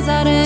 chwycić